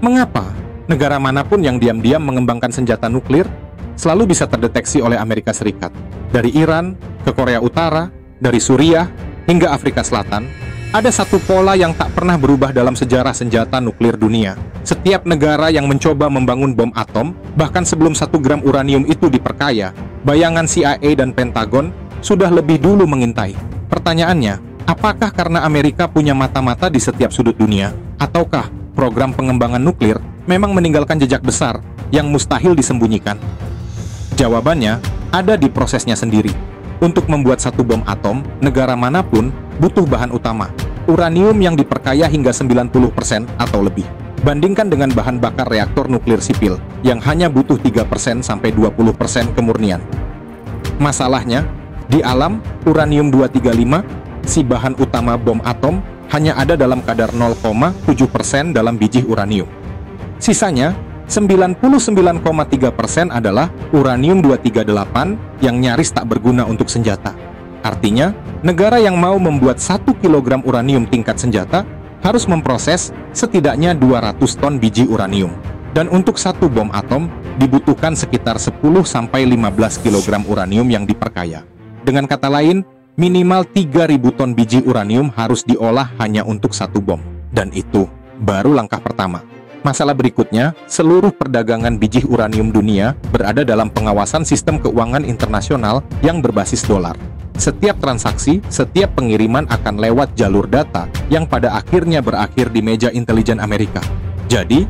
Mengapa negara mana pun yang diam-diam mengembangkan senjata nuklir selalu bisa terdeteksi oleh Amerika Serikat? Dari Iran ke Korea Utara, dari Suriah hingga Afrika Selatan, ada satu pola yang tak pernah berubah dalam sejarah senjata nuklir dunia. Setiap negara yang mencoba membangun bom atom, bahkan sebelum satu gram uranium itu diperkaya, bayangan CIA dan Pentagon sudah lebih dulu mengintai. Pertanyaannya, apakah karena Amerika punya mata-mata di setiap sudut dunia? Ataukah program pengembangan nuklir memang meninggalkan jejak besar yang mustahil disembunyikan? Jawabannya ada di prosesnya sendiri. Untuk membuat satu bom atom, negara mana pun butuh bahan utama, uranium yang diperkaya hingga 90% atau lebih. Bandingkan dengan bahan bakar reaktor nuklir sipil yang hanya butuh 3% sampai 20% kemurnian. Masalahnya, di alam, uranium-235, si bahan utama bom atom, hanya ada dalam kadar 0,7% dalam biji uranium. Sisanya 99,3% persen adalah uranium-238 yang nyaris tak berguna untuk senjata. Artinya, negara yang mau membuat 1 kg uranium tingkat senjata harus memproses setidaknya 200 ton biji uranium. Dan untuk satu bom atom dibutuhkan sekitar 10-15 kg uranium yang diperkaya. Dengan kata lain, minimal 3000 ton biji uranium harus diolah hanya untuk satu bom. Dan itu baru langkah pertama. Masalah berikutnya, seluruh perdagangan biji uranium dunia berada dalam pengawasan sistem keuangan internasional yang berbasis dolar. Setiap transaksi, setiap pengiriman akan lewat jalur data yang pada akhirnya berakhir di meja intelijen Amerika. Jadi,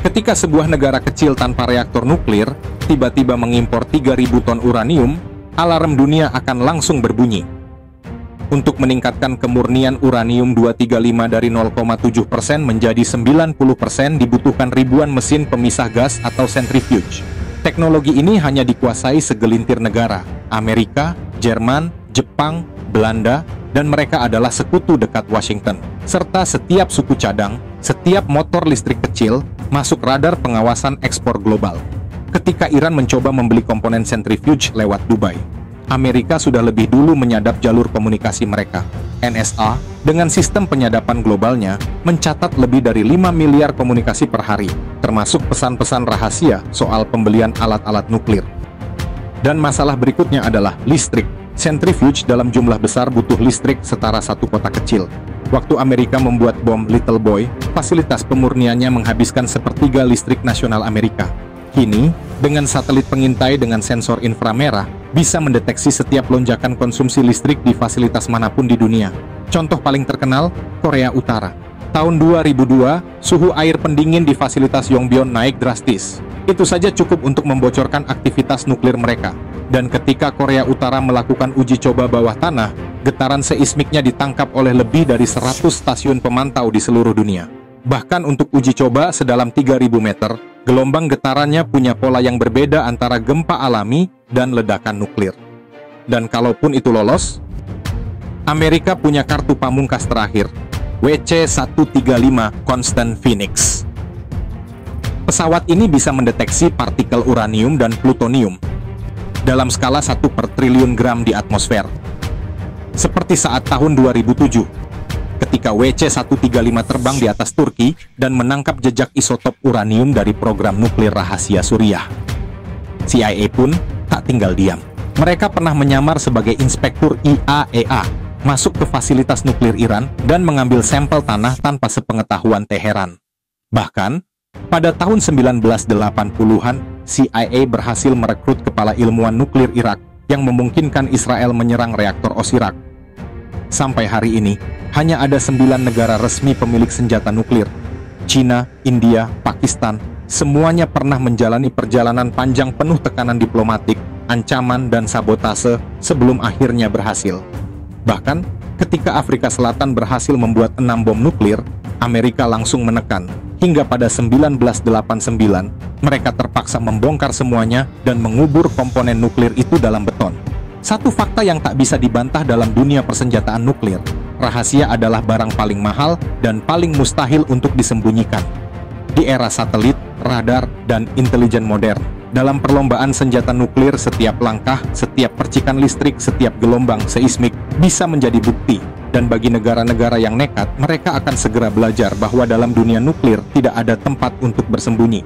ketika sebuah negara kecil tanpa reaktor nuklir tiba-tiba mengimpor 3000 ton uranium, alarm dunia akan langsung berbunyi. Untuk meningkatkan kemurnian uranium-235 dari 0,7% menjadi 90% dibutuhkan ribuan mesin pemisah gas atau centrifuge. Teknologi ini hanya dikuasai segelintir negara, Amerika, Jerman, Jepang, Belanda, dan mereka adalah sekutu dekat Washington. Serta setiap suku cadang, setiap motor listrik kecil, masuk radar pengawasan ekspor global. Ketika Iran mencoba membeli komponen centrifuge lewat Dubai, Amerika sudah lebih dulu menyadap jalur komunikasi mereka. NSA, dengan sistem penyadapan globalnya, mencatat lebih dari 5 miliar komunikasi per hari, termasuk pesan-pesan rahasia soal pembelian alat-alat nuklir. Dan masalah berikutnya adalah listrik. Centrifuge dalam jumlah besar butuh listrik setara satu kota kecil. Waktu Amerika membuat bom Little Boy, fasilitas pemurniannya menghabiskan sepertiga listrik nasional Amerika. Kini, dengan satelit pengintai dengan sensor inframerah, bisa mendeteksi setiap lonjakan konsumsi listrik di fasilitas mana pun di dunia. Contoh paling terkenal, Korea Utara. Tahun 2002, suhu air pendingin di fasilitas Yongbyon naik drastis. Itu saja cukup untuk membocorkan aktivitas nuklir mereka. Dan ketika Korea Utara melakukan uji coba bawah tanah, getaran seismiknya ditangkap oleh lebih dari 100 stasiun pemantau di seluruh dunia. Bahkan untuk uji coba sedalam 3000 meter, gelombang getarannya punya pola yang berbeda antara gempa alami dan ledakan nuklir. Dan kalaupun itu lolos, Amerika punya kartu pamungkas terakhir, WC-135 Constant Phoenix. Pesawat ini bisa mendeteksi partikel uranium dan plutonium dalam skala 1 per triliun gram di atmosfer. Seperti saat tahun 2007, ketika WC-135 terbang di atas Turki dan menangkap jejak isotop uranium dari program nuklir rahasia Suriah. CIA pun tak tinggal diam. Mereka pernah menyamar sebagai inspektur IAEA, e masuk ke fasilitas nuklir Iran dan mengambil sampel tanah tanpa sepengetahuan Teheran. Bahkan, pada tahun 1980-an, CIA berhasil merekrut kepala ilmuwan nuklir Irak yang memungkinkan Israel menyerang reaktor Osirak Sampai hari ini, hanya ada sembilan negara resmi pemilik senjata nuklir. China, India, Pakistan, semuanya pernah menjalani perjalanan panjang penuh tekanan diplomatik, ancaman, dan sabotase sebelum akhirnya berhasil. Bahkan, ketika Afrika Selatan berhasil membuat enam bom nuklir, Amerika langsung menekan. Hingga pada 1989, mereka terpaksa membongkar semuanya dan mengubur komponen nuklir itu dalam beton. Satu fakta yang tak bisa dibantah dalam dunia persenjataan nuklir, rahasia adalah barang paling mahal dan paling mustahil untuk disembunyikan. Di era satelit, radar, dan intelijen modern, dalam perlombaan senjata nuklir setiap langkah, setiap percikan listrik, setiap gelombang seismik bisa menjadi bukti Dan bagi negara-negara yang nekat, mereka akan segera belajar bahwa dalam dunia nuklir tidak ada tempat untuk bersembunyi.